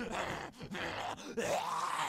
ねえねえねえ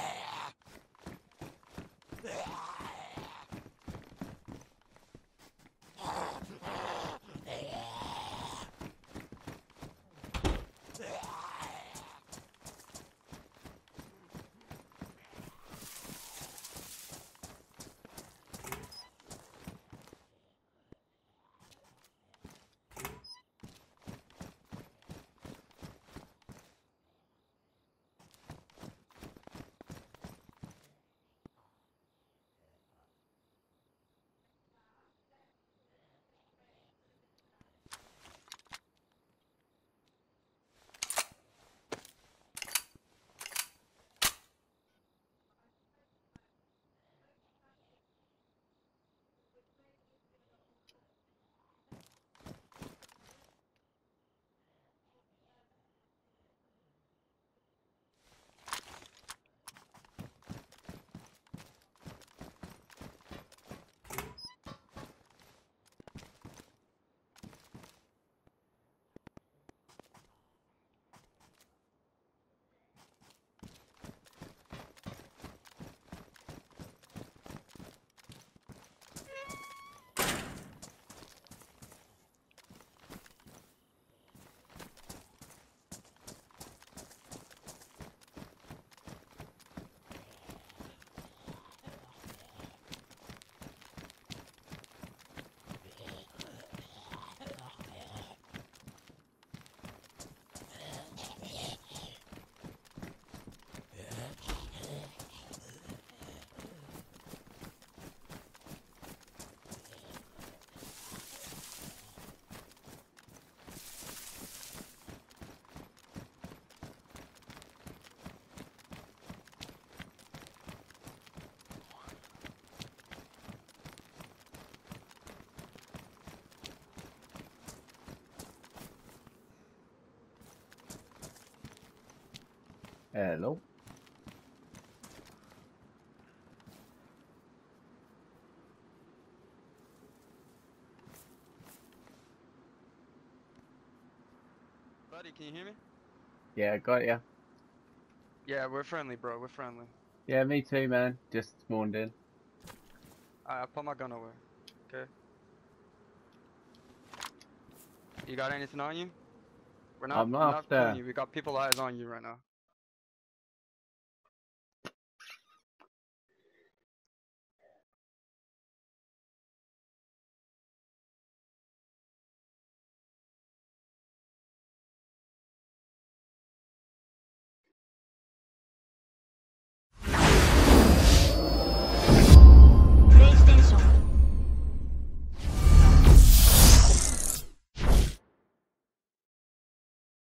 Hello. Buddy, can you hear me? Yeah, got ya. Yeah, we're friendly, bro. We're friendly. Yeah, me too, man. Just spawned in. Alright, I'll put my gun away. Okay. You got anything on you? We're not, I'm not after- you. We got people eyes on you right now.